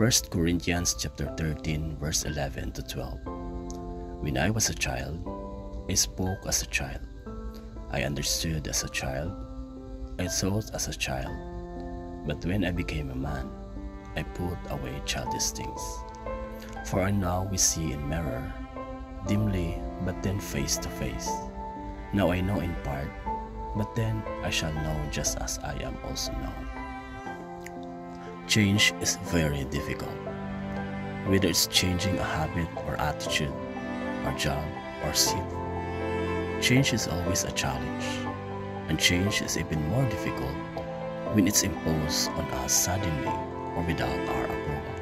1 Corinthians chapter 13 verse 11 to 12. When I was a child, I spoke as a child. I understood as a child. I thought as a child. But when I became a man, I put away childish things. For now we see in mirror, dimly, but then face to face. Now I know in part, but then I shall know just as I am also known. Change is very difficult. Whether it's changing a habit or attitude, or job, or seat. Change is always a challenge, and change is even more difficult when it's imposed on us suddenly or without our approval.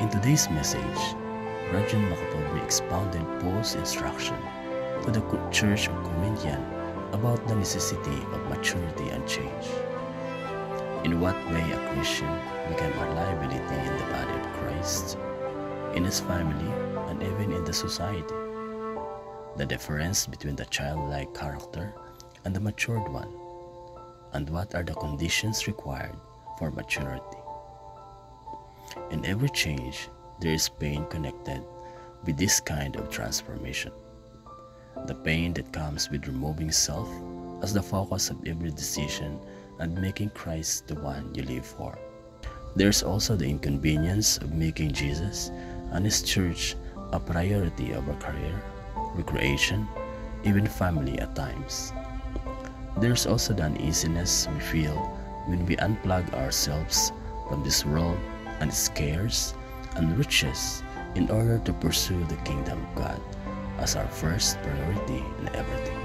In today's message, Rajan Makapobre expounded Paul's instruction to the Church of Corinthian about the necessity of maturity and change. In what way a Christian became a liability in the body of Christ, in his family, and even in the society. The difference between the childlike character and the matured one, and what are the conditions required for maturity. In every change, there is pain connected with this kind of transformation. The pain that comes with removing self as the focus of every decision and making Christ the one you live for. There's also the inconvenience of making Jesus and His church a priority over career, recreation, even family at times. There's also the uneasiness we feel when we unplug ourselves from this world and its cares and riches in order to pursue the kingdom of God as our first priority in everything.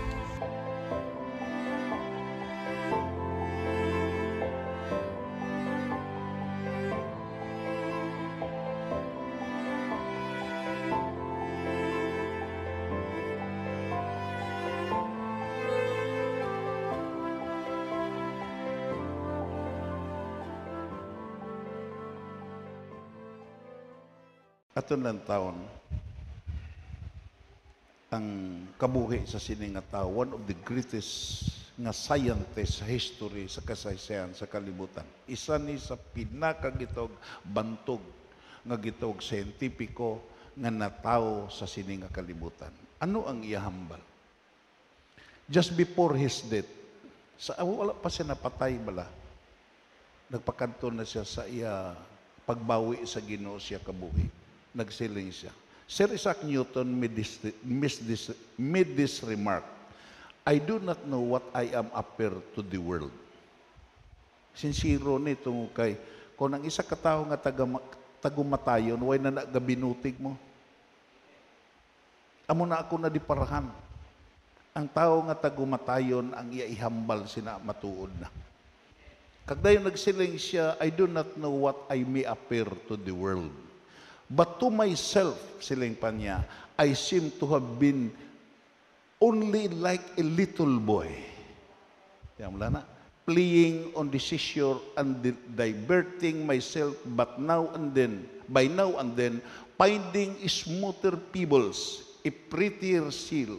Ato lang taon, ang kabuhi sa sini nga tao, one of the greatest nga scientist sa history sa kasaysayan sa kalibutan. Isa ni sa pinakagitog bantog nga gitog scientifico nga natao sa sini nga kalibutan. Ano ang iya hambal? Just before his death, sa wala pa siya napatay bala. Nagpakanto na siya sa iya pagbawi sa Ginoo siya kabuhi nagsiling siya. Sir Isaac Newton made this, made this, made this remark, I do not know what I am appear to the world. Sinsiro ni kay, kung ang isa ka tao nga tagumatayon, way na nagabinutig mo. Amo na ako na di parahan. Ang tao nga tagumatayon, ang iya ihambal sina matuod na. Kagdayon nagsiling siya, I do not know what I may appear to the world. But to myself, siling pa niya, I seem to have been only like a little boy. Yan wala na. Playing on the seashore and di- diverting myself, but now and then, by now and then, finding smoother pebbles, a prettier seal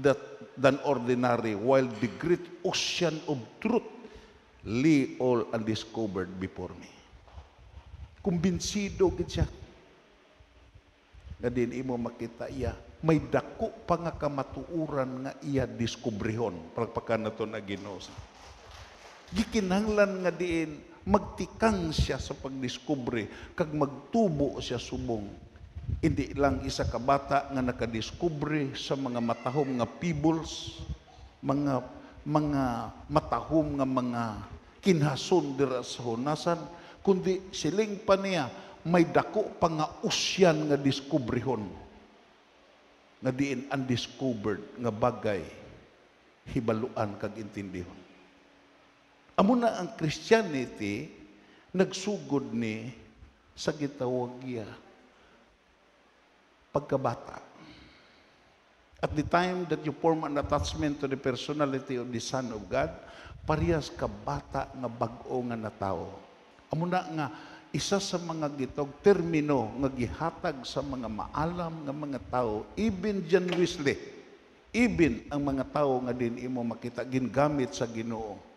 that, than ordinary, while the great ocean of truth lay all undiscovered before me. Kumbinsido gid siya nga din imo makita iya. May dako pa nga kamatuuran nga iya diskubrihon. Pagpakan nato na Ginoo gikinahanglan nga diin magtikang siya sa pagdiskubre kag magtubo siya subong. Hindi lang isa ka bata nga nakadiskubre sa mga matahom nga pebbles mga mga matahom nga mga kinhason dira sa hunasan kundi siling pa niya may dako pa nga usyan nga diskubrihon nga diin undiscovered nga bagay hibaluan kag intindihon. Amo na ang Christianity nagsugod ni sa gitawag iya pagkabata. At the time that you form an attachment to the personality of the Son of God, parehas ka bata nga bag-o nga na tao. Amo na nga isa sa mga gitog termino nga gihatag sa mga maalam nga mga tao even John Wesley even ang mga tao nga din imo makita gingamit sa Ginoo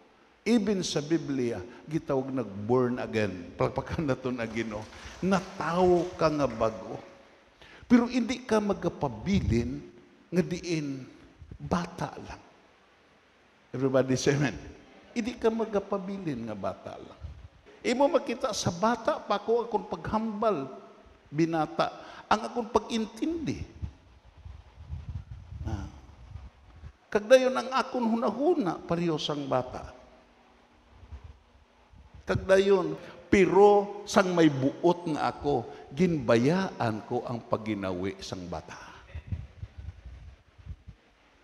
Even sa Biblia, gitawag nag born again. Palpakan na to na Ginoo. Natawo ka nga bago. Pero hindi ka magapabilin nga diin bata lang. Everybody say amen. Hindi ka magapabilin nga bata lang. Imo makita sa bata pa ko akong paghambal binata ang akong pag-intindi. Ah. Kagdayon ang akon hunahuna pareho sang bata. Kagdayon, pero sang may buot nga ako, ginbayaan ko ang paginawi sang bata.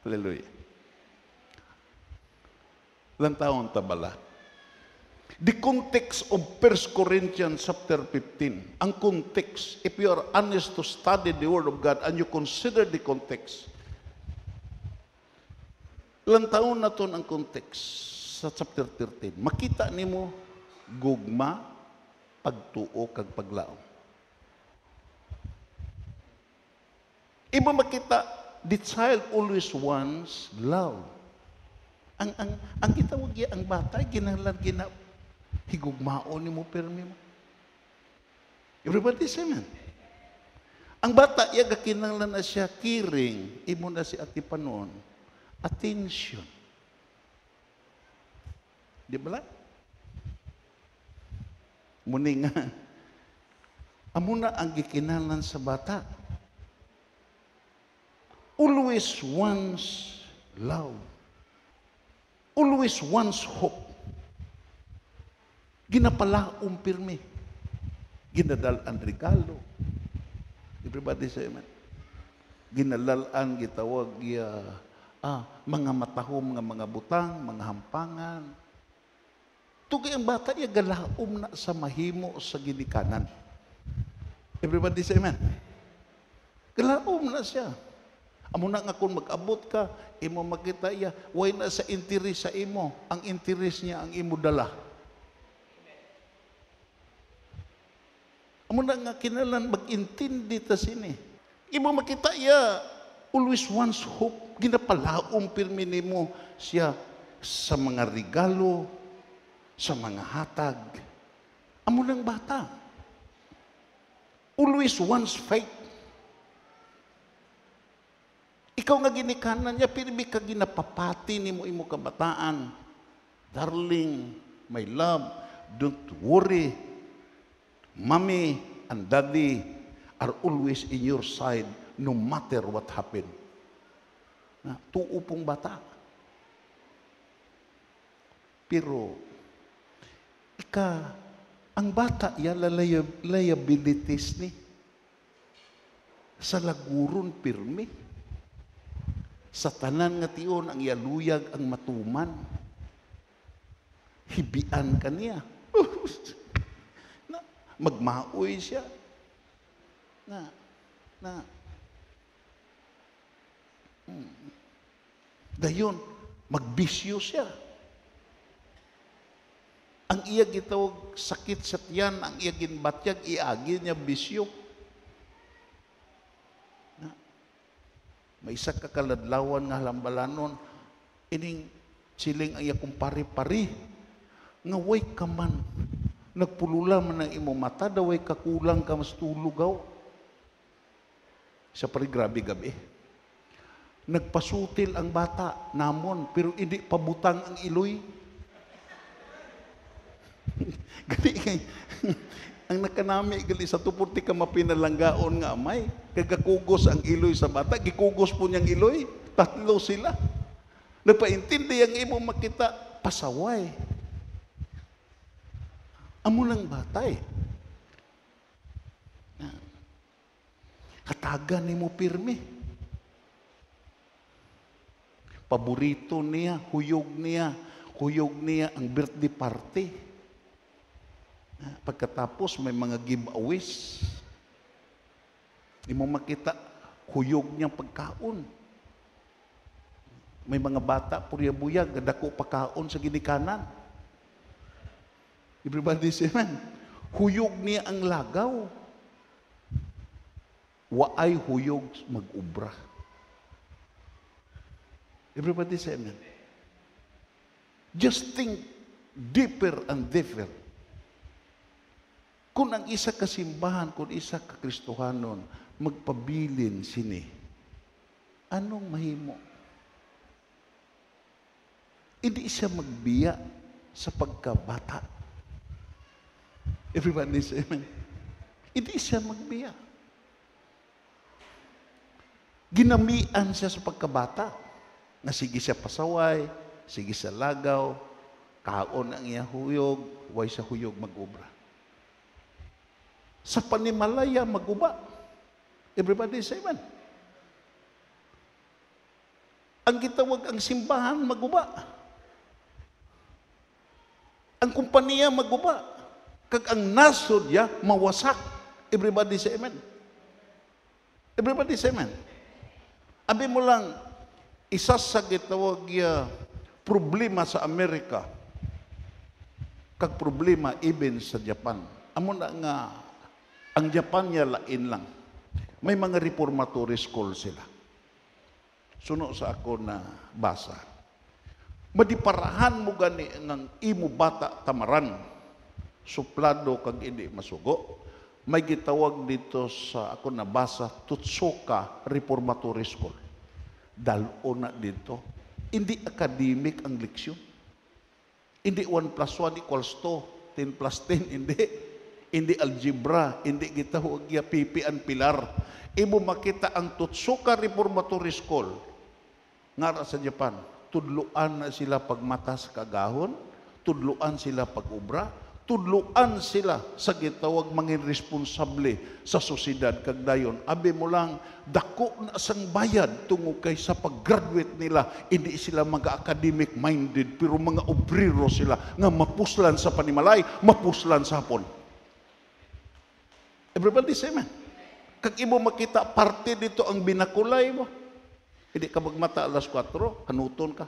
Hallelujah. Ilang taon tabala? The context of 1 Corinthians chapter 15, ang context, if you are honest to study the Word of God and you consider the context, ilang taon na to ang context sa chapter 13, makita nimo gugma, pagtuo, kag paglaom. Iba makita, the child always wants love. Ang ang ang gitawag ya ang bata ginalan gina higugmaon nimo permi mo. Everybody say amen. Ang bata iya gakinanglan na siya kiring imo na si ati panon. Attention. Di ba? lang? Muni nga, ang gikinahanglan sa bata. Always wants love. Always wants hope. Ginapalaong pirmi. Ginadalan regalo. Everybody say amen. Ginalalan gitawag ya ah, mga matahom nga mga butang, mga hampangan, Tugay ang bata niya, galaom na sa mahimo sa ginikanan. Everybody say amen. Galaom na siya. Amo na nga kung mag-abot ka, imo makita iya, way na sa interes sa imo. Ang interes niya ang imo dala. Amo na nga kinalan mag-intindi ta sini. Imo makita iya, always wants hope. Ginapalaom pirmi nimo siya sa mga regalo, sa mga hatag. Amo ng bata. Always wants faith. Ikaw nga ginikanan niya, pirmi ka ginapapati ni mo imo kabataan. Darling, my love, don't worry. Mommy and daddy are always in your side no matter what happen. Na, tuo pong bata. Pero Ika, ang bata ya liabilities ni sa laguron pirmi. Sa tanan nga tion ang yaluyag ang matuman. Hibian kaniya. magmaoy siya. Na, na, hmm. Dayon, magbisyo siya. Ang iya gitawag sakit sa tiyan, ang iya ginbatyag, iagi niya bisyo. Na, may isa kakaladlawan nga halambalanon, ining siling ang iya kong pari-pari, nga way ka man, nagpulula man ang imo mata, daway kakulang ka mas tulugaw. Sa pari grabe gabi. Nagpasutil ang bata namon, pero hindi pabutang ang iloy. gali kay ang nakanami gali sa tupurti ka mapinalanggaon nga amay kagakugos ang iloy sa bata gikugos po niyang iloy tatlo sila nagpaintindi ang imo makita pasaway amo lang batay katagan nimo pirmi paborito niya huyog niya huyog niya ang birthday party Pagkatapos may mga giveaways. Hindi mo makita huyog niyang pagkaon. May mga bata, purya-buyag, dako pagkaon sa ginikanan. Everybody say, man, huyog niya ang lagaw. Waay huyog mag-ubra. Everybody say amen. Just think deeper and deeper. Kung ang isa ka simbahan, kung isa ka Kristohanon, magpabilin sini, anong mahimo? Hindi siya magbiya sa pagkabata. Everybody say amen. Hindi siya magbiya. Ginamian siya sa pagkabata. Na sige siya pasaway, sige siya lagaw, kaon ang iya huyog, way sa huyog mag-ubra. Sa panimalaya, maguba. Everybody say amen. Ang gitawag ang simbahan, maguba. Ang kumpanya, maguba. Kag ang nasod ya, mawasak. Everybody say amen. Everybody say amen. Abi mo lang, isa sa gitawag ya, problema sa Amerika, kag problema even sa Japan. Amo na nga, ang Japan niya lain lang. May mga reformatory school sila. Suno sa ako na basa. Madiparahan mo gani ng imo bata tamaran. Suplado kag hindi masugo. May gitawag dito sa ako na basa Tutsuka Reformatory School. Dalo na dito. Hindi academic ang leksyon. Hindi 1 plus 1 equals 2. 10 plus 10, hindi. Hindi algebra, hindi gitawag ya pipi ang pilar. Imo makita ang Tutsuka Reformatory School nga sa Japan. Tudluan na sila pagmata sa kagahon, tudluan sila pag-ubra, tudluan sila sa gitawag mangin responsable sa sosyedad kag dayon. Abi mo lang dako na sang bayad tungo kay sa pag-graduate nila hindi sila mga academic minded pero mga obrero sila nga mapuslan sa panimalay mapuslan sa hapon. Everybody say amen. Kag imo makita parte dito ang binakulay mo. Hindi ka magmata alas 4 kanuton ka.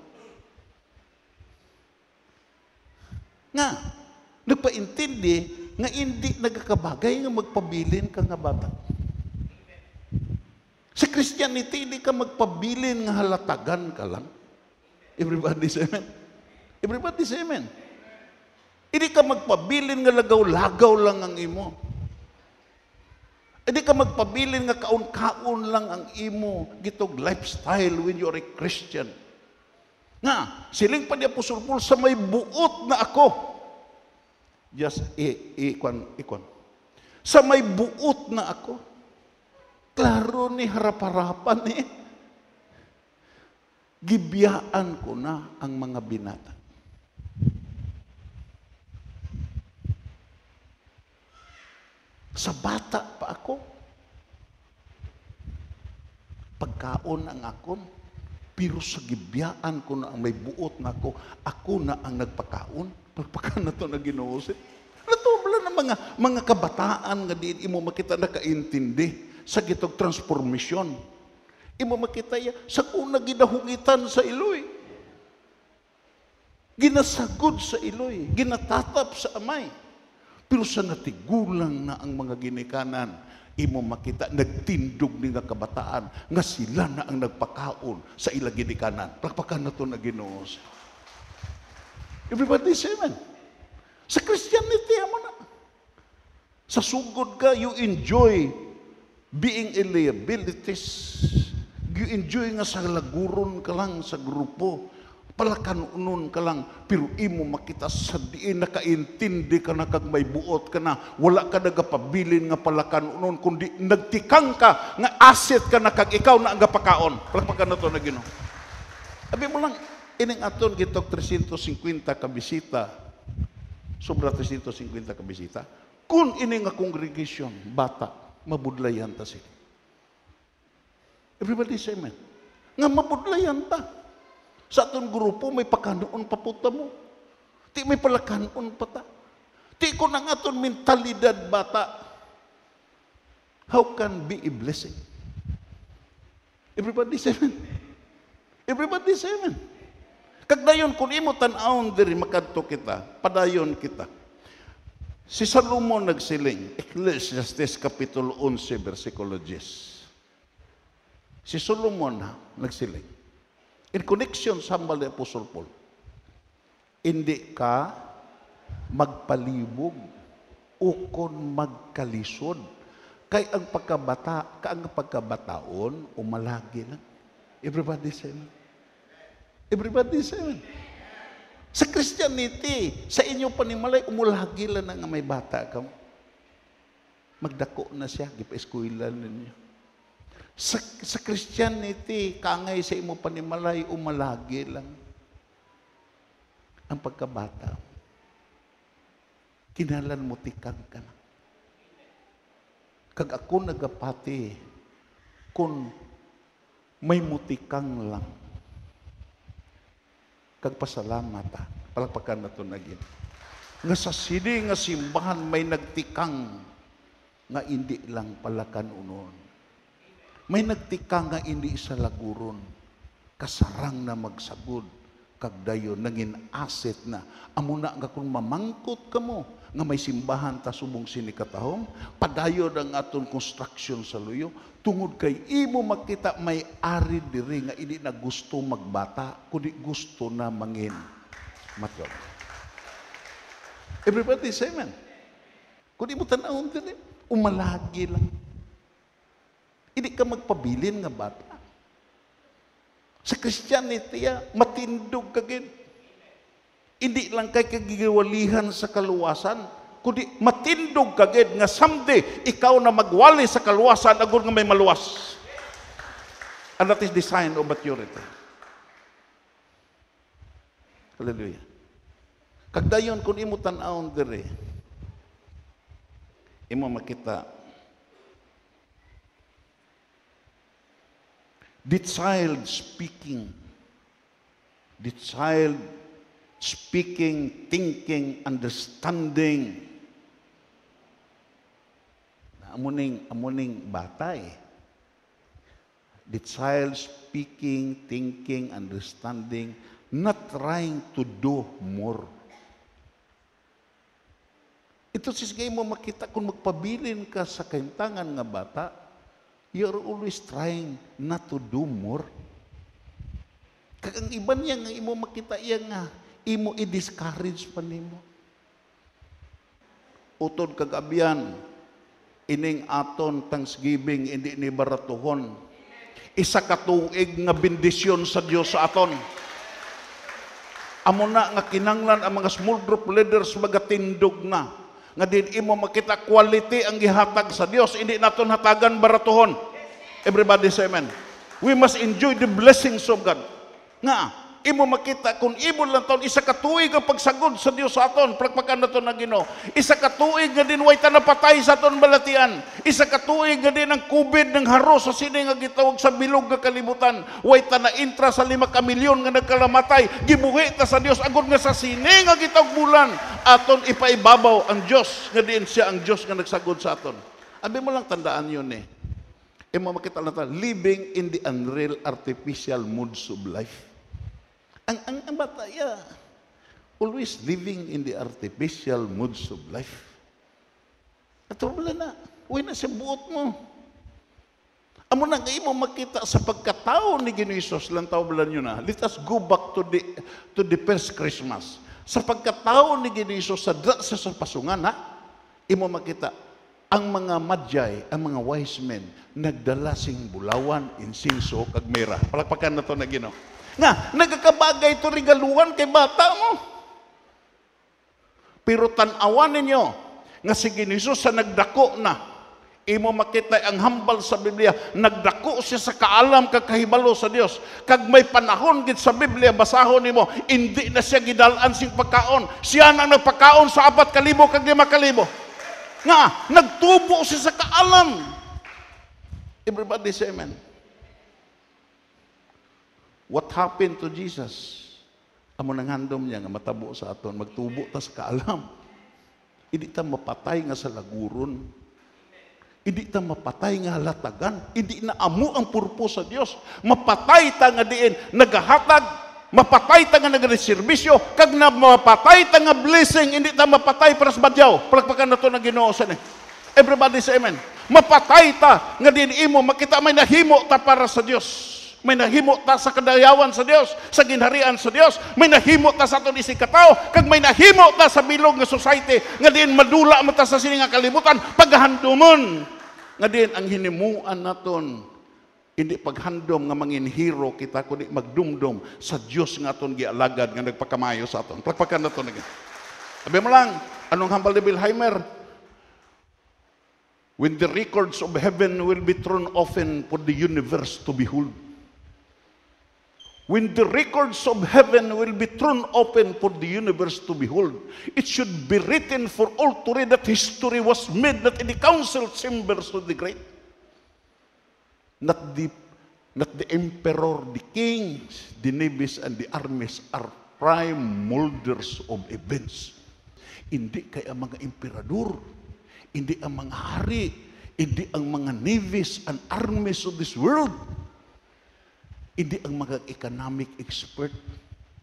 Nga nagpaintindi nga hindi nagkakabagay nga magpabilin ka nga bata. Sa Christianity, hindi ka magpabilin nga halatagan ka lang. Everybody say amen. Everybody say amen. Hindi ka magpabilin nga lagaw-lagaw lang ang imo. Hindi ka magpabilin nga kaon-kaon lang ang imo gitog lifestyle when you are a Christian. Nga, siling pa ni Apostol sa may buot na ako. Just i, ikon, ikon. Sa may buot na ako. Klaro ni harap-harapan eh. Gibiyaan ko na ang mga binata. Sa bata pa ako. Pagkaon ang akon. Pero sa gibiyaan ko na ang may buot na ako, ako na ang nagpakaon. Pagpakan na to na ginuusit. Natubla na mga, mga kabataan nga di imo makita na kaintindi sa gitog transformasyon. Imo makita ya sa una ginahungitan sa iloy. Ginasagod sa iloy, ginatatap sa amay. Pero sa natigulang na ang mga ginikanan, imo makita nagtindog ni nga kabataan nga sila na ang nagpakaon sa ila ginikanan. Palakpakan na to na Ginoo. Everybody say amen. Sa Christianity mo na. Sa sugod ka, you enjoy being a liabilities. You enjoy nga sa laguron ka lang sa grupo. Palakanunon ka lang, pero imo makita sa diin nakaintindi ka na kag may buot ka na, wala ka nagapabilin nga palakanunon, kundi nagtikang ka, nga asset ka na kag ikaw na ang gapakaon. Palakpakan na to na Ginoo. Abi mo lang, ining aton gitok 350 ka bisita, sobra 350 ka bisita, kung ini nga congregation, bata, mabudlayan ta sila. Everybody say amen. Nga mabudlayan ta. Sa atong grupo, may pakanoon pa mo. Ti may palakanon pa ta. Ti ko nang aton mentalidad bata. How can be a blessing? Everybody say amen. Everybody say amen. Kagdayon, kung imo tan-aon diri makadto kita, padayon kita. Si Salomon nagsiling, Ecclesiastes Kapitulo 11, versikulo 10. Si Solomon ha, nagsiling. In connection sa hambal ni Apostle Paul, hindi ka magpalibog ukon magkalisod. Kay ang pagkabata, ka ang pagkabataon, umalagi lang. Everybody say amen. Everybody say. Sa Christianity, sa inyo panimalay, umulagi lang nga may bata ka. Magdako na siya, gipa-eskwela ninyo. Sa, sa Christianity, kangay sa imo panimalay, umalagi lang ang pagkabata. Kinalan mo tikag ka na. Kag ako nagapati, kung may mutikang lang, kag pasalamat ha. Palagpakan na ito naging. Nga sa sini nga simbahan may nagtikang nga hindi lang palakan unon. May nagtikang nga hindi isa laguron. Kasarang na magsagod kag dayon naging asset na. Amo na nga kung mamangkot kamo nga may simbahan ta subong sini katahom padayon ang aton construction sa luyo tungod kay imo makita may ari diri nga hindi na gusto magbata kundi gusto na mangin. Matyon everybody say amen. Kundi mo tanawon diri umalagi lang. Hindi ka magpabilin nga bata sa Christianity, ah, matindog kagid. Hindi lang kay kagiwalihan sa kaluwasan, kundi matindog kagid nga someday ikaw na magwali sa kaluwasan agud nga may maluwas. And that is the sign of maturity. Hallelujah. Kagdayon kung imo tan-awon dire, imo makita The child speaking. The child speaking, thinking, understanding. Amuning, amuning bata eh. The child speaking, thinking, understanding, not trying to do more. Ito sisgay mo makita kung magpabilin ka sa kaintangan nga bata, you're always trying not to do more. Kag ang iban niya nga imo makita iya nga imo i-discourage pa nimo. Utod kag abyan ining aton thanksgiving hindi ni baratuhon. Isa ka tuig nga bendisyon sa Dios sa aton. Amo na nga kinanglan ang mga small group leaders magatindog na nga din imo makita quality ang gihatag sa Dios. Hindi naton hatagan baratuhon everybody say amen. We must enjoy the blessings of God. Nga imo makita kung ibon lang taon isa ka tuig ang pagsagod sa Dios sa aton. Plagpakan nato na Ginoo. Isa ka tuig nga din way tanapatay sa aton balatian. Isa ka tuig nga din ang COVID ng haro sa sini nga gitawag sa bilog nga kalibutan. Way na intra sa lima ka milyon nga nagkalamatay. Gibuhi ta sa Dios. Agud nga sa sini nga gitawag bulan. Aton ipaibabaw ang Dios nga diin siya ang Dios nga nagsagod sa aton. Abi mo lang tandaan yun eh. Imo makita lang living in the unreal artificial moods of life ang, ang, ang bata, always living in the artificial moods of life. At wala na. Uy na sa buot mo. Amo na mo makita sa pagkatao ni Ginoisos, lang tao bala nyo na. Let us go back to the, to the first Christmas. Sa pagkatao ni Ginoisos sa, sa, sa pasungan, ha? Imo makita, ang mga madyay, ang mga wise men, nagdala sing bulawan, insinso, kag mera. Palakpakan na to na Ginoo. Nga, nagkakabagay ito regaluhan kay bata mo. Pero tanawan ninyo, nga si Ginisus sa nagdako na, imo makita ang hambal sa Biblia, nagdako siya sa kaalam kakahibalo sa Dios. Kag may panahon gid sa Biblia, basahon nimo, hindi na siya gidalan sing pagkaon. Siya na nagpakaon sa apat kalibo kag lima kalibo. Nga, nagtubo siya sa kaalam. Everybody say amen. What happened to Jesus? Amo nang handom niya nga matabo sa aton, magtubo ta sa kaalam. Hindi ta mapatay nga sa laguron. Hindi ta mapatay nga halatagan. Hindi na amo ang purpose sa Dios. Mapatay ta nga diin nagahatag, mapatay ta nga nagreserbisyo, kag na mapatay ta nga blessing, hindi ta mapatay para sa badyaw. Palagpakan na to na Ginoo sa ni. Everybody say amen. Mapatay ta nga din imo makita may nahimo ta para sa Dios May nahimo ta sa kadayawan sa Dios, sa ginharian sa Dios. May nahimo ta sa aton isig katao, kag may nahimo ta sa bilog nga society nga diin madula mo ta sa sini nga kalibutan paghandumon. Nga diin ang hinimuan naton hindi paghandom nga manginhiro kita kundi magdumdum sa Dios nga aton gialagad nga nagpakamayo sa aton. Pagpakan naton again. Sabi mo lang, anong hambal ni Bilheimer? When the records of heaven will be thrown open for the universe to behold. When the records of heaven will be thrown open for the universe to behold, it should be written for all to read that history was made not in the council chambers of the great, not the not the emperor, the kings, the navies, and the armies are prime molders of events. Hindi kay ang mga emperador, hindi ang mga hari, hindi ang mga navies and armies of this world, hindi ang mga economic expert,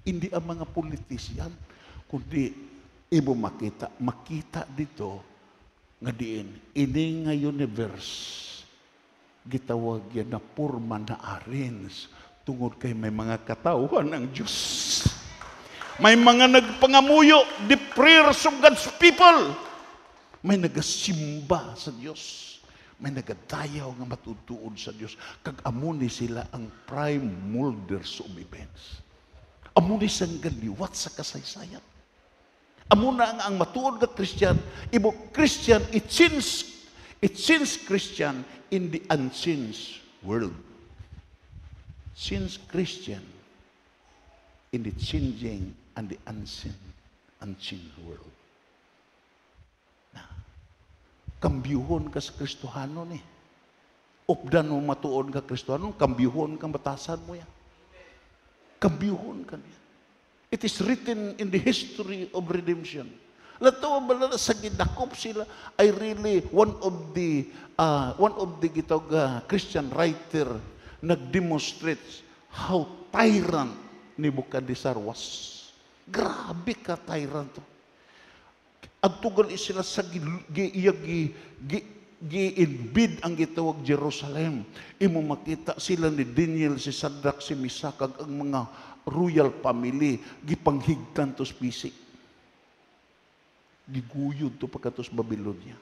hindi ang mga politician, kundi ibo makita, makita dito nga diin, ini nga universe, gitawag yan na purma na arins, tungod kay may mga katauhan ng Diyos. May mga nagpangamuyo, the prayers of God's people. May nagasimba sa Diyos may nagadayaw nga matutuod sa Dios kag amuni sila ang prime molders of events amuni sang galiwat sa kasaysayan. Amuna ang ang matuod nga Christian. Ibo Christian it since it since Christian in the unseen world. Since Christian in the changing and the unseen unseen world kambyuhon ka sa Kristohano ni. Updan mo matuon ka Kristohano, kambyuhon kang batasan mo yan. Kambyuhon ka niya. It is written in the history of redemption. Lato ba sa gidakop sila ay really one of the uh, one of the gitog uh, Christian writer nagdemonstrates how tyrant ni Bukadisar was. Grabe ka tyrant to Agtugan sila sa gi gi-inbid ang gitawag Jerusalem. Imo makita sila ni Daniel, si Sadrak, si Misakag, ang mga royal family, gipanghigtan tos pisik. Giguyod to pagkatos Babylonia.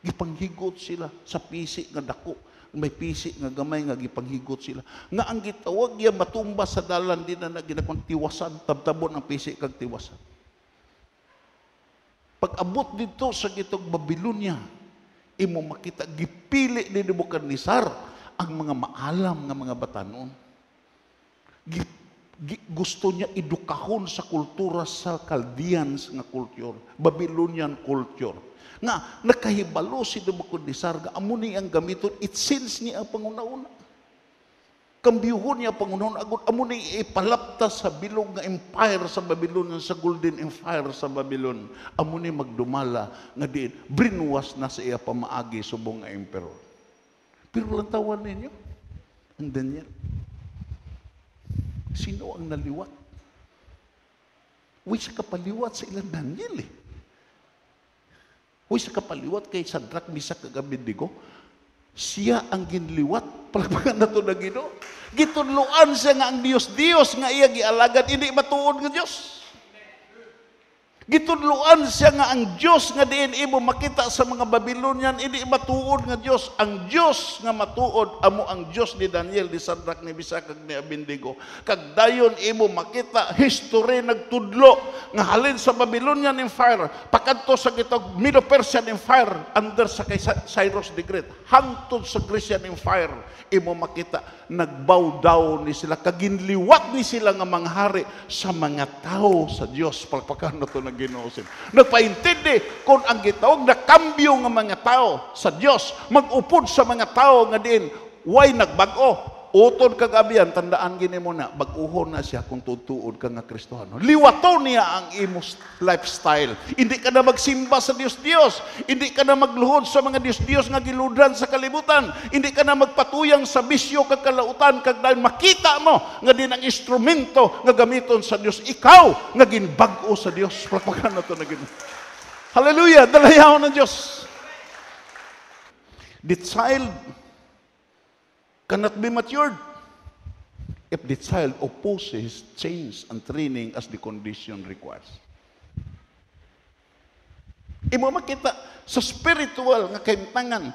Gipanghigot sila sa pisik nga dako. May pisik nga gamay nga gipanghigot sila. Nga ang gitawag ya matumba sa dalan din na ginakon tiwasan, tabtabon ang pisik kag tiwasan. Pag abot dito sa gitong Babylonia, imo makita gipili ni Nebuchadnezzar ang mga maalam nga mga batanon. Gi, gi, gusto niya edukahon sa kultura sa Chaldeans nga culture, Babylonian culture. Nga nakahibalo si Nebuchadnezzar nga amo ni ang gamiton it since niya ang panguna-una kambyuhon niya Pangunaon agud amo ni ipalapta sa bilog nga empire sa Babylon sa Golden Empire sa Babylon. Amo ni magdumala nga diin brinwas na sa iya pamaagi subong nga emperor. Pero lang tawan ninyo. Ang Daniel. Sino ang naliwat? Uy, kapaliwat sa ilang Daniel eh. Uy, kapaliwat kay Sadrak, Misak, Abednego, siya ang ginliwat. Palagpagan na ito na Ginoo. Gitunluan siya nga ang Dios Dios nga iya gialagad hindi matuod nga Dios. Gitunluan siya nga ang Dios nga diin imo makita sa mga Babylonian hindi matuod nga Dios. Ang Dios nga matuod amo ang Dios ni Daniel ni Sadrak ni Misak ni Abednego. Kag dayon imo makita history nagtudlo nga halin sa Babylonian Empire pakadto sa gitog Medo-Persian Empire under sa kay Cyrus the Great hangtod sa Grecian Empire imo makita nagbow down ni sila kaginliwat ni sila nga manghari sa mga tao sa Dios palpakan to na Ginoo nagpaintindi kung ang gitawag na kambyo nga mga tao sa Dios magupod sa mga tao nga diin why nagbago Utod kag abiyan, tandaan gini mo na, baguhon na siya kung tutuod ka nga Kristohano. Liwato niya ang imo lifestyle. Hindi ka na magsimba sa Dios-Dios. Hindi ka na magluhod sa mga Dios-Dios nga giludran sa kalibutan. Hindi ka na magpatuyang sa bisyo kag kalautan kag dahil makita mo nga din ang instrumento nga gamiton sa Dios. Ikaw nga ginbag-o sa Dios. Pagpagan na to na gino. Hallelujah! Dalayaw ng Dios. The child cannot be matured. if the child opposes change and training as the condition requires. Imo makita sa spiritual nga kaimtangan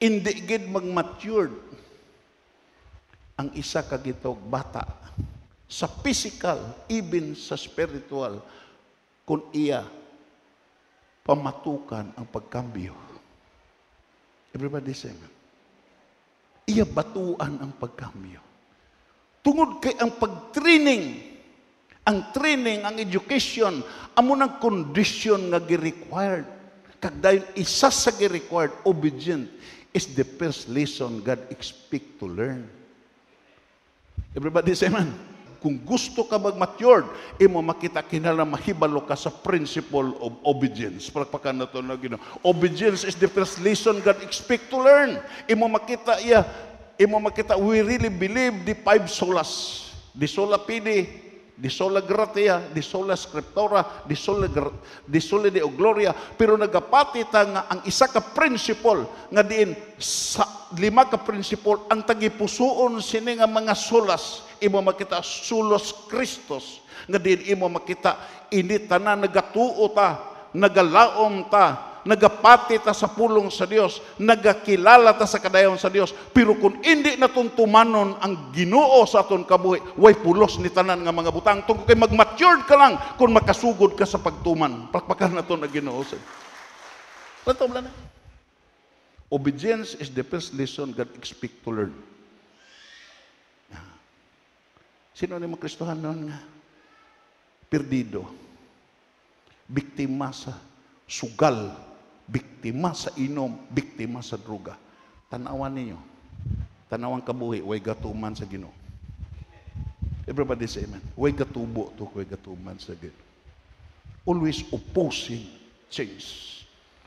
hindi gid mag-matured ang isa ka gitog bata sa physical even sa spiritual kung iya pamatukan ang pagkambyo. Everybody say amen. Iya batuan ang pagkambyo. Tungod kay ang pag-training, ang training, ang education, amo ng condition nga gi-required. Kag isa sa gi-required, obedient, is the first lesson God expect to learn. Everybody say man. Kung gusto ka mag-matured, imo makita kinala mahibalo ka sa principle of obedience. Palakpakan na to na Ginoo. Obedience is the first lesson God expect to learn. Imo makita iya, imo makita we really believe the five solas. Di sola fide, di sola gratia, di sola scriptura, di sola di sola deo gloria, pero nagapati ta nga ang isa ka principle nga diin sa lima ka principle ang tagipusoon sini nga mga solas imo makita sulos Kristos. Nga diin imo makita ini tanan nagatuo ta, nagalaom ta, nagapati ta sa pulong sa Dios, nagakilala ta sa kadayon sa Dios. Pero kung hindi natun tumanon ang Ginoo sa aton kabuhi, way pulos ni tanan nga mga butang tungkol kay mag-matured ka lang kung makasugod ka sa pagtuman. Pakpakan naton ang Ginoo sa. Lato na. Obedience is the first lesson God expect to learn. Sino ni mga Kristohan noon nga? Perdido. Biktima sa sugal. Biktima sa inom. Biktima sa droga. Tanawan ninyo. Tanawan kabuhi. Way gatuman sa Ginoo. Everybody say amen. Way gatubo to. Way gatuman sa Ginoo. Always opposing change.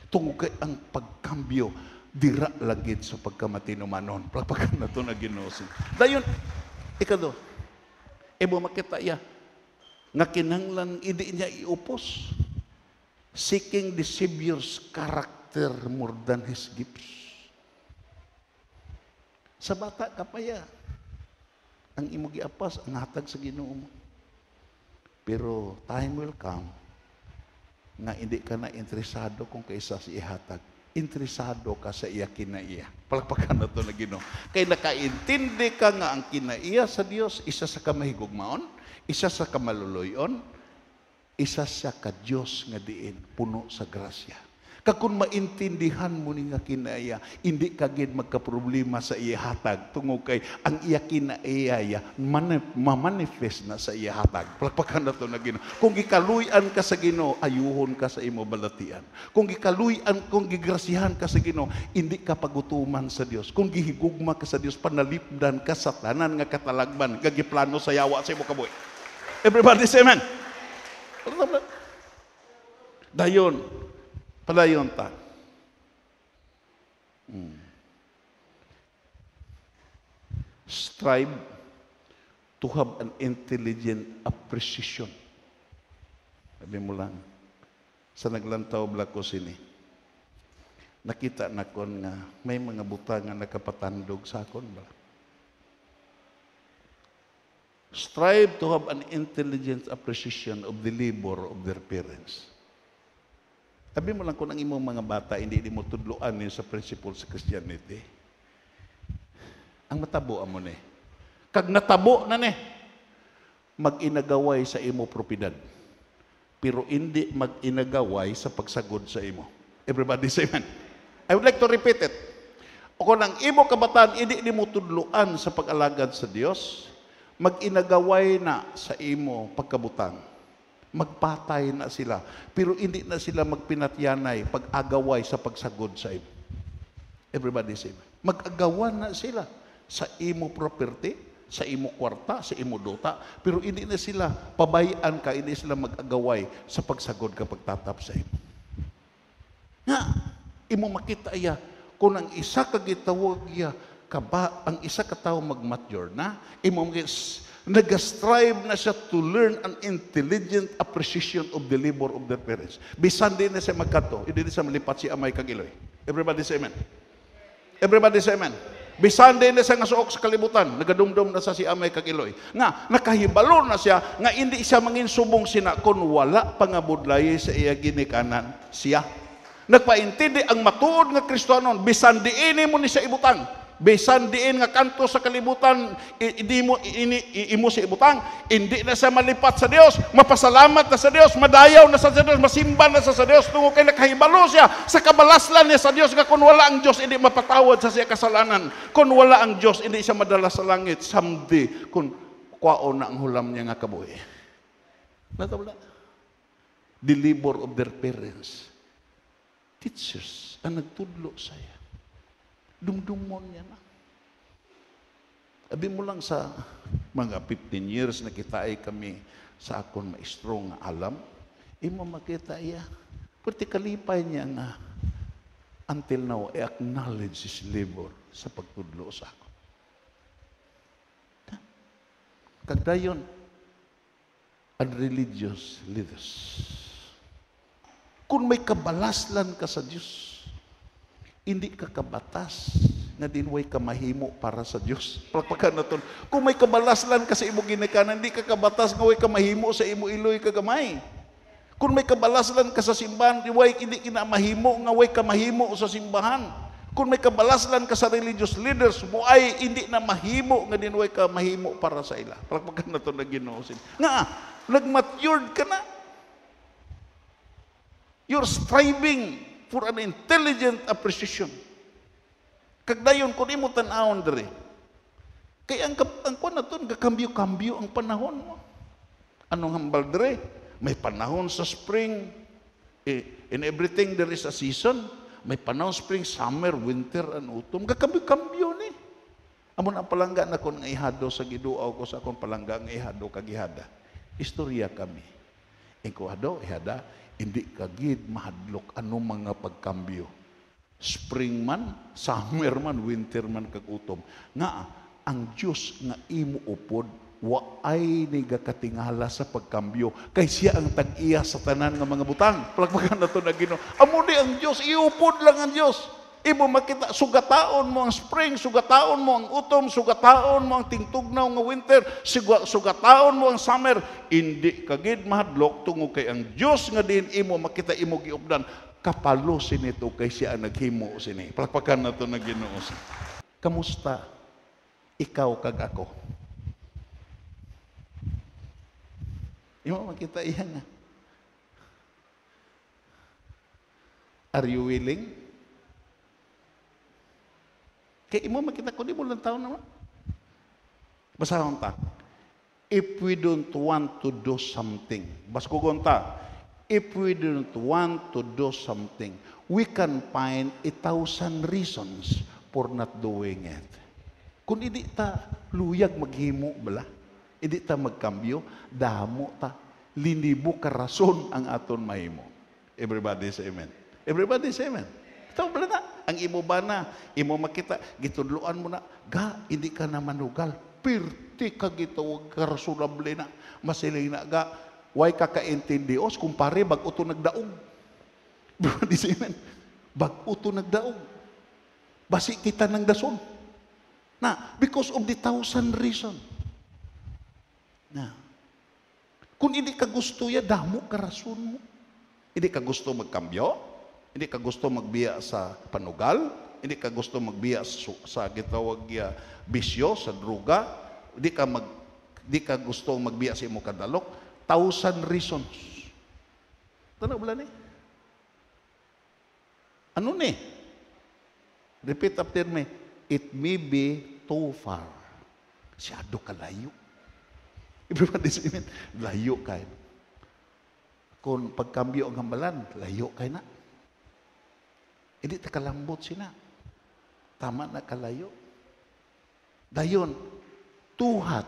Tungkol kay ang pagkambyo dira lagit sa pagkamatinumanon. Pagpakan na to na Ginoo. Dayon, ikado, Ebo makita iya nga kinanglan idi niya iupos seeking the Savior's character more than his gifts. Sa bata ka pa ya, ang imo giapas ang hatag sa Ginoo mo. Pero time will come nga hindi ka na interesado kung kaisa si ihatag. Interesado ka sa iya kinaiya. Palakpakan na to na Ginoo. Kay nakaintindi ka nga ang kinaiya sa Dios, isa sa kamahigugmaon, isa sa kamaluluyon, isa sa ka Dios nga diin puno sa grasya. Kag kung maintindihan mo ni nga kinaiya, hindi ka gid magkaproblema sa iya hatag tungod kay ang iya kinaiya man, mamanifest na sa iya hatag. Palakpakan na to na Ginoo. Kung gikaluyan ka sa Ginoo, ayuhon ka sa imo balatian. Kung gikaluyan, kung gigrasyahan ka sa Ginoo, hindi ka pagutuman sa Dios. Kung gihigugma ka sa Dios, panalipdan ka sa tanan nga katalagman, gagiplano sa yawa sa imo kabuhi. Everybody say amen. Dayon, padayon ta. Hmm. Strive to have an intelligent appreciation. Sabi mo lang, sa naglantaw blako sini, nakita na kon nga may mga butang nga nakapatandog sa akon ba? Strive to have an intelligent appreciation of the labor of their parents. Sabi mo lang kung ang imong mga bata hindi di mo tudloan ni sa principle sa Christianity. Ang matabo amo ni. Kag natabo na ni mag-inagaway sa imo propiedad. Pero hindi mag-inagaway sa pagsagod sa imo. Everybody say amen. I would like to repeat it. O kung ang imo kabataan, hindi di mo tudloan sa pag-alagad sa Dios, mag-inagaway na sa imo pagkabutang. Magpatay na sila. Pero hindi na sila magpinatyanay pag-agaway sa pagsagod sa imo. Everybody say, mag-agawan na sila sa imo property, sa imo kwarta, sa imo duta, pero hindi na sila pabayaan ka, hindi sila mag-agaway sa pagsagod ka pagtatap sa imo. Nga, imo makita iya, kung ang isa ka gitawag iya, kaba, ang isa ka tao mag-mature na, imo makita, nag-strive na siya to learn an intelligent appreciation of the labor of their parents. Bisan din na siya magkato, hindi siya malipat si amay kagiloy. Everybody say amen. Everybody say amen. Bisan din na siya nga suok sa kalibutan, nagadumdum na sa si Amay Kagiloy. Nga, nakahibalo na siya, nga hindi siya mangin subong sina kung wala pangabudlay sa iya ginikanan siya. Nagpaintindi ang matuod nga Kristohanon, bisan diini mo ni sa ibutang. Bisan diin nga kanto sa kalibutan, hindi mo ini imo sa ibutang, hindi na siya malipat sa Dios, mapasalamat na sa Dios, madayaw na sa Dios, masimba na sa, sa Dios, tungo kay nakahibalo siya sa kabalaslan niya sa Dios nga kung wala ang Dios hindi mapatawad sa siya kasalanan. Kung wala ang Dios hindi siya madala sa langit someday kung kwaon na ang hulam niya nga kabuhi. Natabla. Deliver of their parents. Teachers ang nagtudlo sa iya. Dumdumon niya na. Abi mo lang sa mga 15 years na kita ay kami sa akon maestro nga alam, imo makita iya. Pwede kalipay niya nga until now, I acknowledge his labor sa pagtudlo sa ako. Kagdayon, unreligious leaders. Kung may kabalaslan ka sa Diyos, hindi ka kabatas na dinway ka mahimo para sa Dios. Palakpakan na ton. Kung may kabalaslan ka sa imo ginikanan, hindi ka kabatas nga way ka mahimo sa imo iloy kagamay. Kung may kabalaslan ka sa simbahan, di way hindi kina mahimo nga way ka mahimo sa simbahan. Kung may kabalaslan ka sa religious leaders, mo ay hindi na mahimo nga dinway ka mahimo para sa ila. Palakpakan na to na Ginoo. Nga, nagmatured ka na. You're striving for an intelligent appreciation. Kagdayon kun imo tan-awon diri. Kay ang ang kuan naton gakambyo-kambyo ang panahon mo. Anong hambal diri? May panahon sa spring. Eh, in everything there is a season. May panahon spring, summer, winter, and autumn. Gakambyo-kambyo ni. Amon ang palangga na kon ihado sa giduaw ko sa akong palangga nga ihado kag ihada. Istorya kami. Ikaw hado, ihada, hindi kagid mahadlok ano mga pagkambyo. Spring man, summer man, winter man kag utom. Nga ang Dios nga imo upod wa ay ni gakatingala sa pagkambyo kay siya ang tag-iya sa tanan nga mga butang. Palakpakan na to na Ginoo. Amo ni ang Dios, iupod lang ang Dios. Imo makita sugataon mo ang spring, sugataon mo ang utom, sugataon mo ang tingtugnaw nga winter, suga- sugataon mo ang summer. Hindi kagid mahadlok tungo kay ang Dios nga din imo makita imo giupdan kapalo sinito kay siya ang naghimo sini. Palakpakan na to na Ginoo. Kamusta ikaw kag ako? Imo makita iya nga. Are you willing? Kaya imo makita ko di mo lang taon naman. Basahon ta. If we don't want to do something, bas ko gonta, if we don't want to do something, we can find a thousand reasons for not doing it. Kung hindi ta luyag maghimo bala, hindi ta magkambyo, damo ta, linibo ka rason ang aton mahimo. Everybody say amen. Everybody say amen. Ito bala na. Ang imo ba na, imo makita, gitudluan mo na, ga, hindi ka na manugal. Pirti ka gito, wag ka rasulable na. Masiling na ga, way ka kaintindios, kumpare, bag uto nagdaog. Everybody say amen. Bag uto nagdaog. Basi kita ng dason. Na, because of the thousand reason. Na, kung hindi ka gusto ya, damo ka rason mo. Hindi ka gusto magkambyo, hindi ka gusto magbiya sa panugal, hindi ka gusto magbiya sa, sa gitawag ya bisyo, sa druga, hindi ka mag hindi ka gusto magbiya sa imo kadalok, thousand reasons. Tanaw bala ni? Ano ni? Repeat after me. It may be too far. Siyado kalayo. Everybody say. Layo kayo. Kung pagkambyo ang hambalan, layo kayo na. Hindi ta kalambot sina. Tama na kalayo. Dayon, tuhat.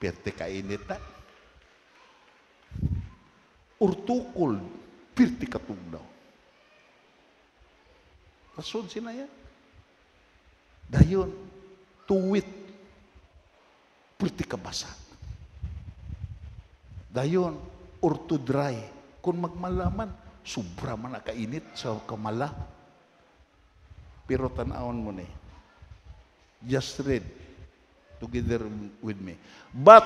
Perte kainit na. Urtukol, pirti katugnaw. Rason sina yan. Dayon, tuwit, pirti kabasa. Dayon, ortodry. Kung magmalaman, sobra man na kainit sa kamala. Pero tanawon mo ni, Just read together with me. But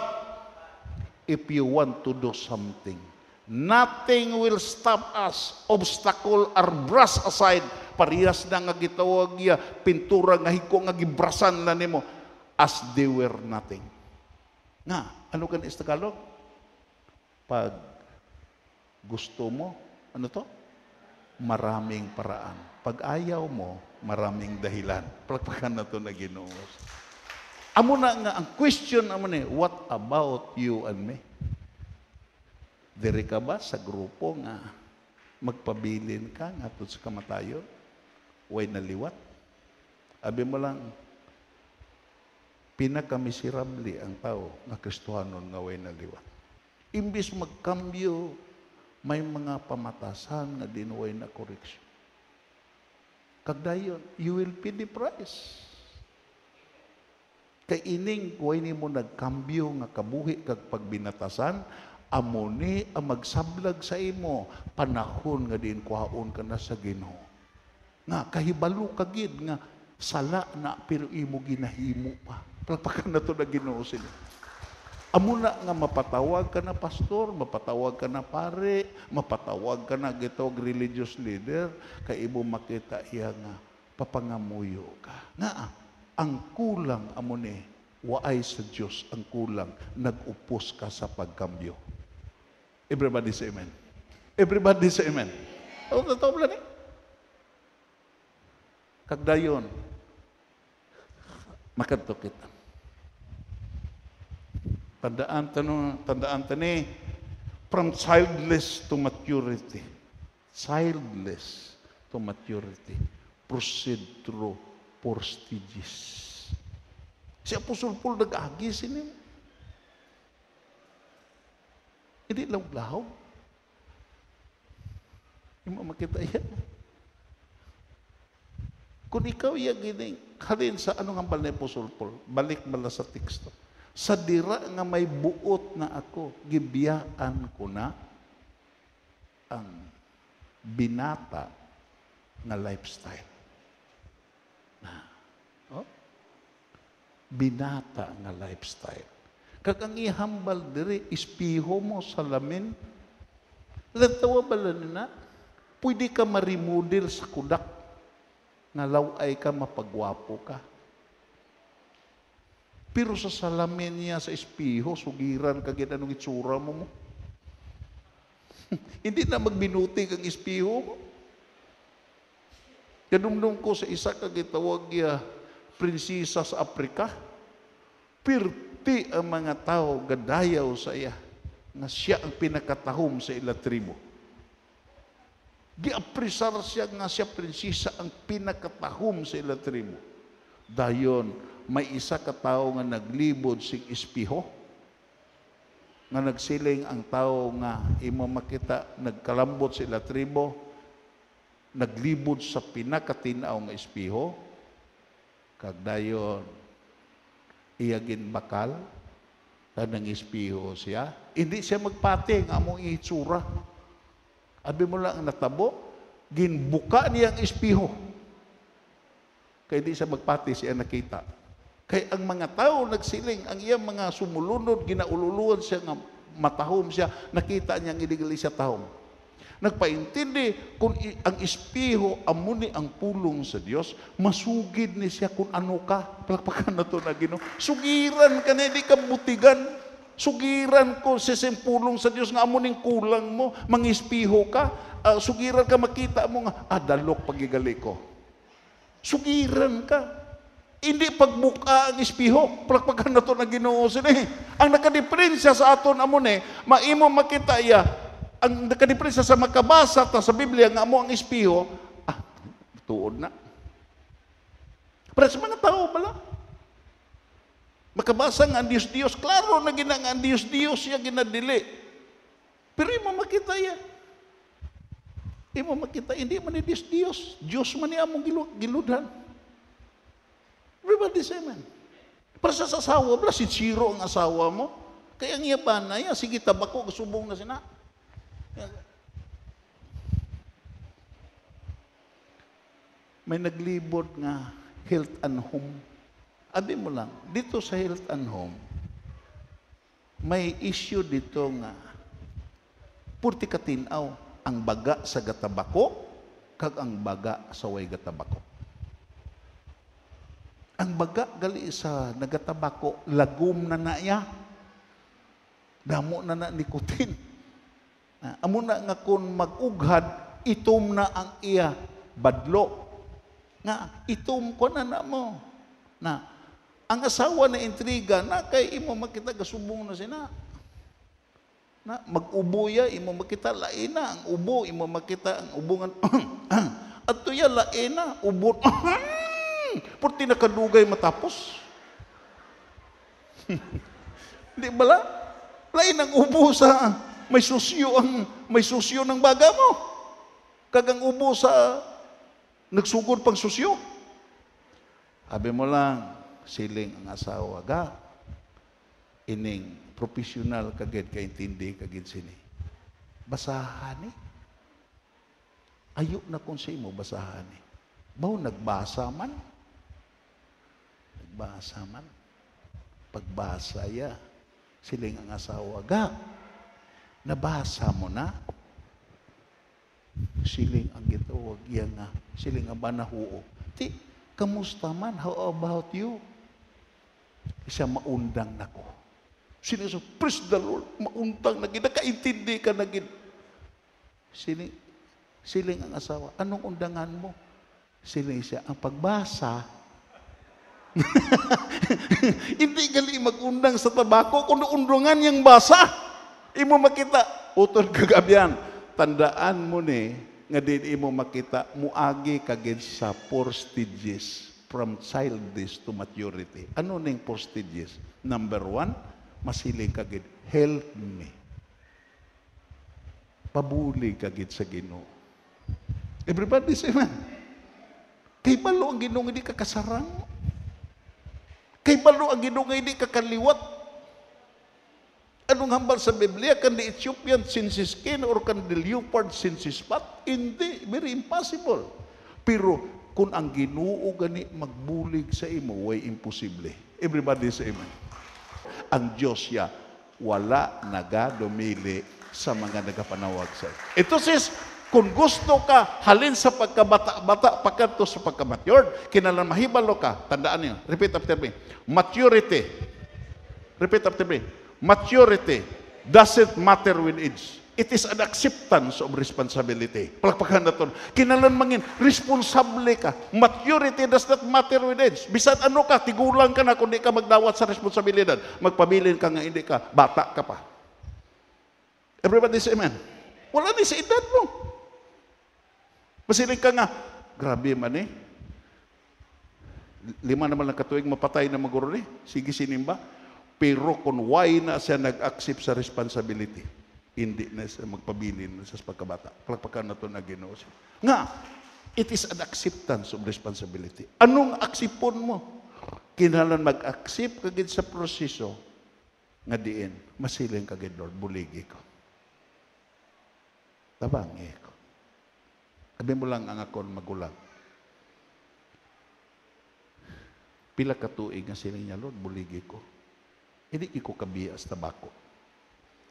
if you want to do something, nothing will stop us. Obstacle are brush aside. Parehas na nga gitawag niya, pintura nga hiko nga gibrasan na nimo as they were nothing. Nga, ano kan is Tagalog? Pag gusto mo, ano to? Maraming paraan. Pag ayaw mo, maraming dahilan. Palagpakan na to na ginoo. Amo na nga, ang question amo ni, what about you and me? Diri ka ba sa grupo nga magpabilin ka nga sa kamatayon? Way naliwat? Abi mo lang, pinakamiserable ang tao nga Kristohanon nga way naliwat. Imbis magkambyo, may mga pamatasan nga dinuway na correction. Kagdayon, you will pay the price. Kay ining way ni mo nagkambyo nga kabuhi kag pagbinatasan, amo ni ang magsablag sa imo panahon nga din kuhaon ka na sa Ginoo. Nga kahibalo ka gid nga sala na pero imo ginahimo pa. Palpakan na to na Ginoo sila. Amo na nga mapatawag ka na pastor, mapatawag ka na pare, mapatawag ka na gitawag religious leader, kay imo makita iya nga papangamuyo ka. Nga ang kulang amo ni waay sa Dios ang kulang nagupos ka sa pagkambyo. Everybody say amen. Everybody say amen. Oh, totoo ba ni? Kagdayon, makadto kita. Tandaan tanong, tandaan tani, from childless to maturity. Childless to maturity. Proceed through four stages. Si Apostol Paul nag-agi sinin. Hindi lang lahaw. Hindi mo makita yan. Kung ikaw yung gining, halin sa anong hambal ni Apostol Paul, balik mala sa teksto. Sa dira nga may buot na ako, gibiyaan ko na ang binata nga lifestyle. Na, oh? Binata nga lifestyle. Kag ang ihambal diri, ispiho mo sa lamin. Lantawa ba na? Pwede ka marimodel sa kudak nga laway ka, mapagwapo ka. Pero sa salamin niya sa espiho, sugiran ka gid anong itsura mo mo. Hindi na magbinutig ang espiho mo. Kadumdum ko sa isa ka gitawag niya prinsesa sa Afrika. Pirti ang mga tao gadayaw sa iya nga siya ang pinakatahom sa ila tribo. Giaprisar siya nga siya prinsesa ang pinakatahom sa ila tribo. Dayon, may isa ka tao nga naglibod sig espiho nga nagsiling ang tao nga imo makita nagkalambot sa ila tribo naglibod sa pinakatinaw nga espiho kag dayon iyagin bakal kanang espiho siya. Hindi siya magpati nga among itsura. Abi mo lang natabo ginbuka niya ang espiho kay di siya magpati siya nakita kay ang mga tao nagsiling ang iyang mga sumulunod ginaululuan siya nga matahom siya. Nakita niya ang illegal siya tahom. Nagpaintindi kung ang espiho amuni ang pulong sa Dios masugid ni siya kung ano ka. Palakpakan na to na Ginoo sugiran ka na di ka butigan sugiran ko sa pulong sa Dios nga amuning kulang mo mangispiho ka. Ah, sugiran ka makita mo nga ah dalok pagigali ko. Sugiran ka hindi pagbuka ang espiho. Palakpakan na to na ginoo sila eh. Ang nakadiferensya sa aton amo ni, maimo makita iya, ang nakadiferensya sa makabasa ta sa Biblia nga amo ang espiho, ah, tuod na. Pero sa mga tao pala, makabasa nga ang Diyos-Diyos, klaro na ginang ang Diyos-Diyos siya ginadili. Pero imo makita iya. Imo makita, hindi man ni Diyos-Diyos. Diyos man ni among gilu- giludhan. Everybody say amen. Para sa asawa, bala si Chiro ang asawa mo. Kaya ang yaban na yan, sige tabako, subong na sina. May naglibot nga health and home. Abi mo lang, dito sa health and home, may issue dito nga, purti katinaw, ang baga sa gatabako, kag ang baga sa way gatabako. Ang baga gali sa nagatabako, lagum na na iya. Damo na na nikotin. Ah, amo na nga kung mag-ughad, itom na ang iya badlo. Nga, itom ko na na mo. Na, ang asawa na intriga, na kay imo makita gasubong na sina. Na, mag-ubo ya, imo makita laina, ang ubo, imo makita ang ubungan. At tuya laina, ubo. Purti nakadugay matapos. Di bala? Lain ang ubo sa may susyo ang may susyo ng baga mo. Kagang ubo sa nagsugod pang susyo. Sabi mo lang, siling ang asawa ga. Ining professional kagid kaintindi kagid sini. Basahan ni. Ayo na kung sa imo basahan ni. Baw nagbasa man. Nagbasa man. Pagbasa ya, siling ang asawa ga. Nabasa mo na. Siling ang gitawag iya nga. Siling ang banahuo. Ti, kamusta man? How about you? Isa maundang nako. Sa praise the Lord, maundang na gid, nakaintindi ka na gid. Siling, siling ang asawa, anong undangan mo? Siling siya, ang pagbasa, hindi gali magundang sa tabako, kuno undungan yung basa. Imo makita, utol kagabian, tandaan mo ni, nga din imo makita, muagi kagid sa four stages from childish to maturity. Ano ning four stages? Number one, masiling kagid, help me. Pabuli kagid sa Ginoo. Everybody say man. Kay balo ang Ginoo hindi ka kasarang. Kay balo ang Ginoo nga hindi ka kaliwat. Anong hambal sa Biblia? Kan di Ethiopian his skin or kan di leopard his spot? Hindi. Very impossible. Pero kung ang ginoo gani magbulig sa imo, way imposible. Everybody say amen. Ang Diyos ya, wala nagadumili sa mga nagapanawag sa iyo. Ito sis, kung gusto ka halin sa pagkabata-bata pagkanto sa pagkamatured, kinalan mahibalo ka, tandaan niyo, repeat after me, maturity, repeat after me, maturity doesn't matter with age. It is an acceptance of responsibility. Palakpakan na to. Kinalan mangin, responsable ka. Maturity does not matter with age. Bisan ano ka, tigulang ka na kung di ka magdawat sa responsibilidad. Magpabilin ka nga hindi ka, bata ka pa. Everybody say amen. Wala ni sa edad mo. Masiling ka nga, grabe man eh. Lima naman lang katuwing mapatay na maguro ni. Sige sinimba. Pero kung why na siya nag-accept sa responsibility, hindi na siya magpabilin sa pagkabata. Palagpakan na ito na ginoo. Nga, it is an acceptance of responsibility. Anong aksipon mo? Kinalan mag-accept kagid sa proseso nga diin, masiling kagid Lord, buligi ko. Tabangi ko. Sabi mo lang ang akon magulang. Pila ka tuig nga siling niya, Lord, buligi ko. Hindi ko kabias tabako.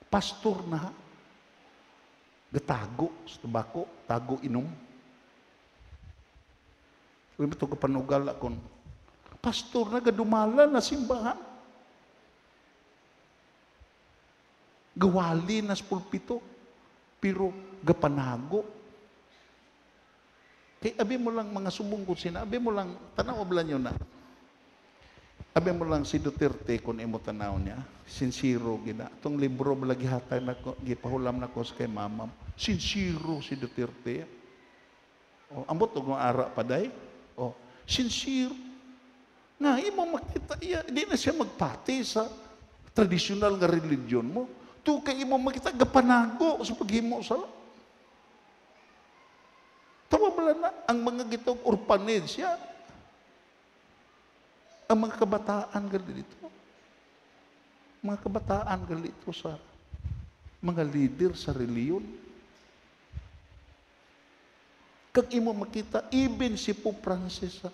Pastor na ha. Gatago sa tabako, tago inom. Uy, ito ka panugal akon. Pastor na gadumala na simbahan. Gawali na sa pulpito. Pero gapanago. Kay abi mo lang mga subong ko sina, abi mo lang, tanaw ablan nyo na. Abi mo lang si Duterte kung imo tanaw niya, sincero gina. Itong libro balagi hatay na ko, gipahulam na ko sa kay mamam. Sincero si Duterte. O, ambot og mga ara pa day. O, sincere. Nga, imo makita, iya, di na siya magpati sa tradisyonal nga religion mo. Tu kay imo makita, gapanago sa paghimo sa Tawa bala na, ang mga gitong orphanage, ya, ang mga kabataan gali dito. Mga kabataan gali sa mga leader sa reliyon. Kag imo makita, even si Pope Francis, ah,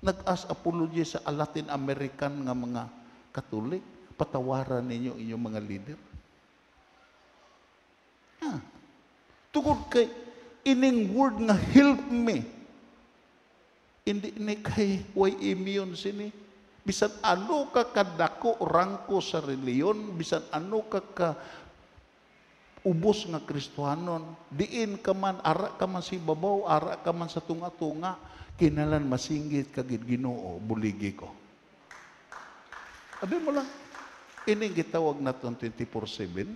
nag-as apology sa Latin American nga mga Katolik. Patawaran ninyo inyong mga leader. Ah. Tugod kay ining word nga help me. Hindi ni kay way immune sini. Bisan ano ka kadako rangko sa reliyon, bisan ano ka ka ubos nga Kristohanon, diin ka man, ara ka man si babaw, ara ka man sa tunga-tunga, kinalan masinggit kagid ginoo, buligi ko. Abi mo lang, ining gitawag naton 24-7,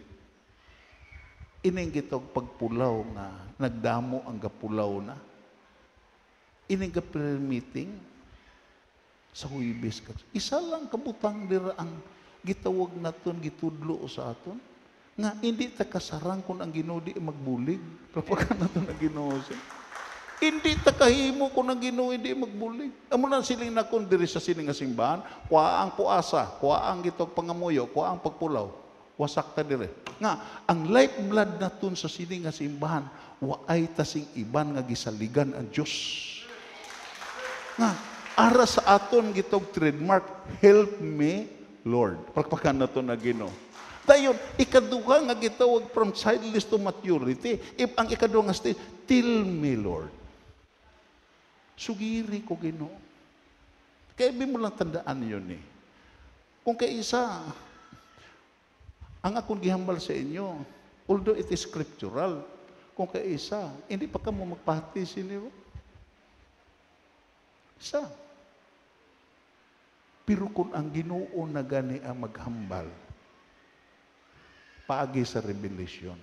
ining gitawag pagpulaw nga, nagdamo ang gapulaw na, ining ka meeting, sa huibis ka. Isa lang kabutang dira ang gitawag naton gitudlo sa aton nga hindi ta kasarang kung ang Ginoo magbulig. Kapag naton ang Ginoo. Hindi ta kahimo kung ang Ginoo hindi magbulig. Amo na siling na kun diri sa sining nga simbahan, kuha ang puasa, kuha ang gitog pangamuyo, kuha ang pagpulaw. Wasak ta dire. Nga ang lifeblood naton sa sining nga simbahan, waay tasing iban nga gisaligan ang Dios. Nga ara sa aton gitog trademark, help me Lord. Pagpakan naton na Ginoo. Dayon, ikaduha nga gitawag from childless to maturity. If ang ikaduha nga stage, till me, Lord. Sugiri ko Ginoo. Kaya mo lang tandaan yun eh. Kung kay isa, ang akong gihambal sa inyo, although it is scriptural, kung kay isa, hindi pa ka mo magpahati siniyo. Isa. Pero kung ang ginoo na gani ang maghambal, paagi sa revelation,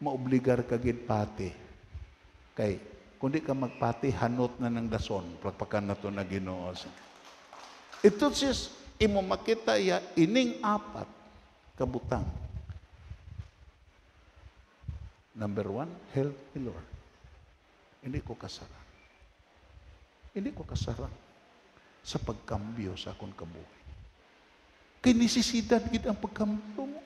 maobligar ka gid pati. Kay, kundi ka magpati, hanot na ng dason, pagpakan na to na ginoo. Ito sis, imo makita ya, ining apat, kabutang. Number one, help me Lord. Hindi ko kasara. Hindi ko kasara sa pagkambyo sa akong kabuhi. Kay nisisidan gid ang pagkambyo mo.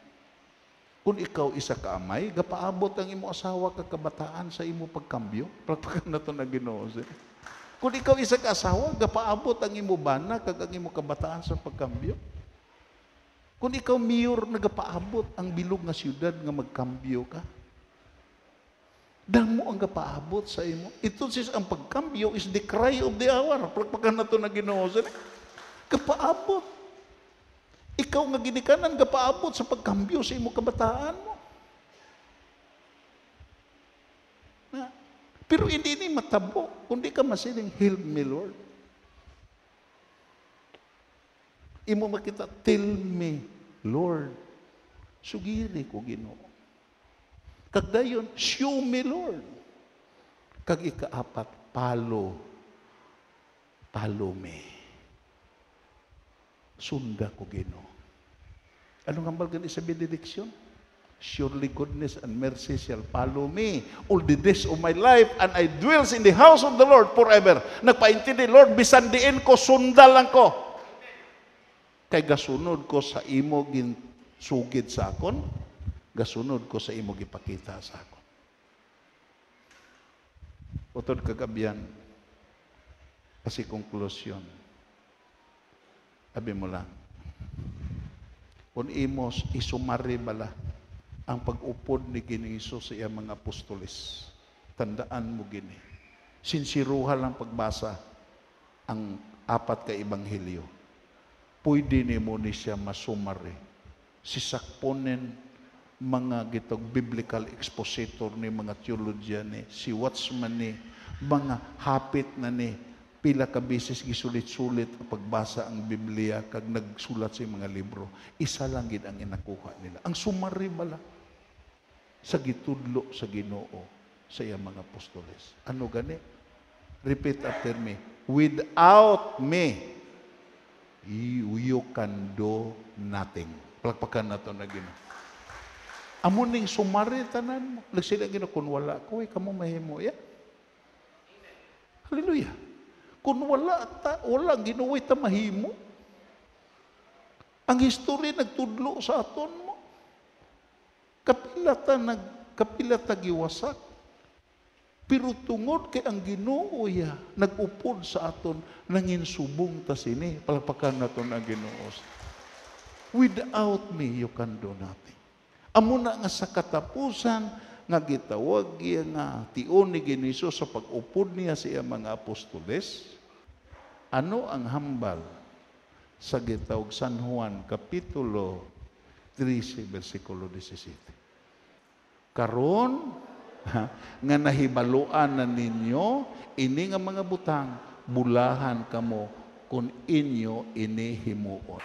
Kung ikaw isa ka amay, gapaabot ang imo asawa ka kabataan sa imo pagkambyo. Pagpakan na to na Ginoo. Kung ikaw isa ka asawa, gapaabot ang imo bana kag ang imo kabataan sa pagkambyo. Kung ikaw mayor nagapaabot ang bilog nga siyudad nga magkambyo ka. Damo ang gapaabot sa imo. Ito sis ang pagkambyo is the cry of the hour. Pagpakan na to na Ginoo. Gapaabot. Ikaw nga ginikanan gapaabot sa pagkambyo sa imo kabataan mo. Na, pero hindi ni matabo, kundi ka masiling, Help me, Lord. Imo makita, tell me, Lord. Sugiri ko, Ginoo. Kag dayon, show me, Lord. Kag ikaapat, follow. Follow me. Sunda ko, Ginoo. Anong hambal gani sa benediction? Surely goodness and mercy shall follow me all the days of my life and I dwells in the house of the Lord forever. Nagpaintindi, Lord, bisan diin ko, sundal lang ko. Kay gasunod ko sa imo gin sugid sa akon, gasunod ko sa imo gipakita sa akon. Utod kagabian, kasi konklusyon, Abi mo lang, kung imos isumari bala ang pag-upod ni Gini Isus sa iyang mga apostolis. Tandaan mo gini. Sinsiruha lang pagbasa ang apat ka ebanghelyo. Pwede ni mo ni siya masumari. Sisakponen mga gitog biblical expositor ni mga theologian ni si Watchman ni mga hapit na ni pila ka beses gisulit-sulit pagbasa ang Biblia kag nagsulat sa mga libro. Isa lang gid ang inakuha nila. Ang sumari bala sa gitudlo sa Ginoo sa iyang mga apostoles. Ano gani? Repeat after me. Without me, you, can do nothing. Palakpakan na to na Ginoo. Amo ning sumari tanan mo. Lagsila Ginoo kun wala ko, eh, kamo mahimo ya. Hallelujah. Kung wala, ta, wala, ginuwi ta mahimo. Ang history nagtudlo sa aton mo. Kapila ta, nag, kapila ta giwasak. Pero tungod kay ang Ginoo ya nagupod sa aton nangin subong ta sini palpakan naton ang Ginoo. Without me you can do nothing. Amo na nga sa katapusan nga gitawag giya nga tion ni Giniso sa pag-upod niya sa iyang mga apostoles. Ano ang hambal sa gitawag San Juan kapitulo 13 versikulo 17. Karon ha, nga nahibaluan na ninyo ini nga mga butang bulahan kamo kung inyo ini himuon.